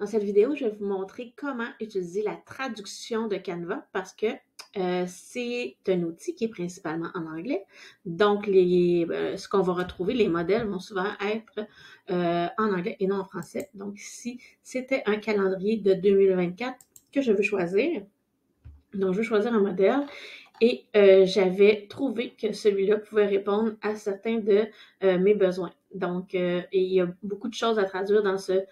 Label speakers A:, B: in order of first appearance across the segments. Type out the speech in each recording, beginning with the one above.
A: Dans cette vidéo, je vais vous montrer comment utiliser la traduction de Canva parce que euh, c'est un outil qui est principalement en anglais. Donc, euh, ce qu'on va retrouver, les modèles vont souvent être euh, en anglais et non en français. Donc, si c'était un calendrier de 2024 que je veux choisir, donc je veux choisir un modèle et j'avais trouvé que celui-là pouvait répondre à certains de mes besoins. Donc, il y a beaucoup de choses à traduire dans ce,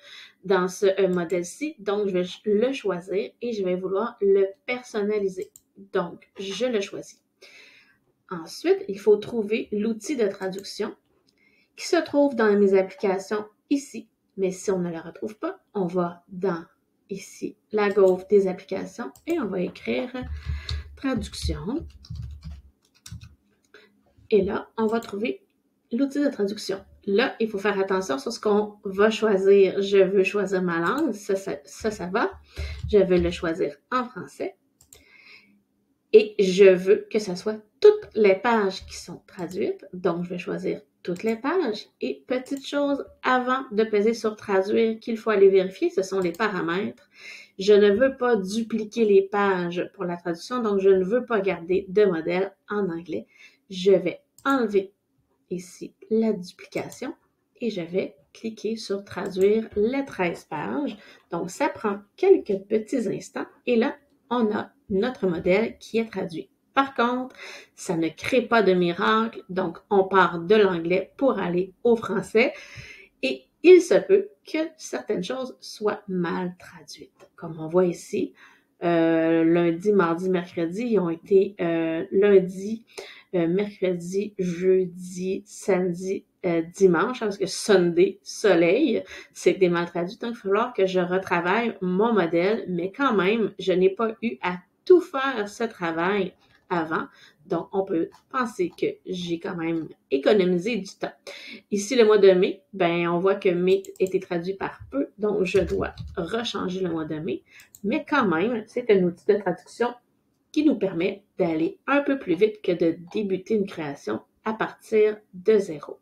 A: dans ce modèle-ci. Donc, je vais le choisir et je vais vouloir le personnaliser. Donc, je le choisis. Ensuite, il faut trouver l'outil de traduction qui se trouve dans mes applications ici. Mais si on ne le retrouve pas, on va dans ici la gauche des applications et on va écrire traduction. Et là, on va trouver l'outil de traduction. Là, il faut faire attention sur ce qu'on va choisir. Je veux choisir ma langue, ça, ça, ça, va. Je veux le choisir en français et je veux que ce soit toutes les pages qui sont traduites. Donc, je vais choisir toutes les pages. Et petite chose, avant de peser sur traduire, qu'il faut aller vérifier, ce sont les paramètres. Je ne veux pas dupliquer les pages pour la traduction, donc je ne veux pas garder de modèle en anglais. Je vais enlever ici la duplication et je vais cliquer sur traduire les 13 pages. Donc, ça prend quelques petits instants et là, on a notre modèle qui est traduit. Par contre, ça ne crée pas de miracle, donc on part de l'anglais pour aller au français et il se peut que certaines choses soient mal traduites. Comme on voit ici, euh, lundi, mardi, mercredi, ils ont été euh, lundi, euh, mercredi, jeudi, samedi, dimanche, parce que Sunday, soleil, c'était mal traduit. Donc, il va falloir que je retravaille mon modèle, mais quand même, je n'ai pas eu à tout faire ce travail Donc, on peut penser que j'ai quand même économisé du temps. Ici, le mois de mai, ben, on voit que mai était traduit par peu, donc je dois rechanger le mois de mai. Mais quand même, c'est un outil de traduction qui nous permet d'aller un peu plus vite que de débuter une création à partir de zéro.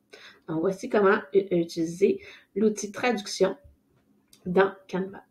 A: Donc, voici comment utiliser l'outil traduction dans Canva.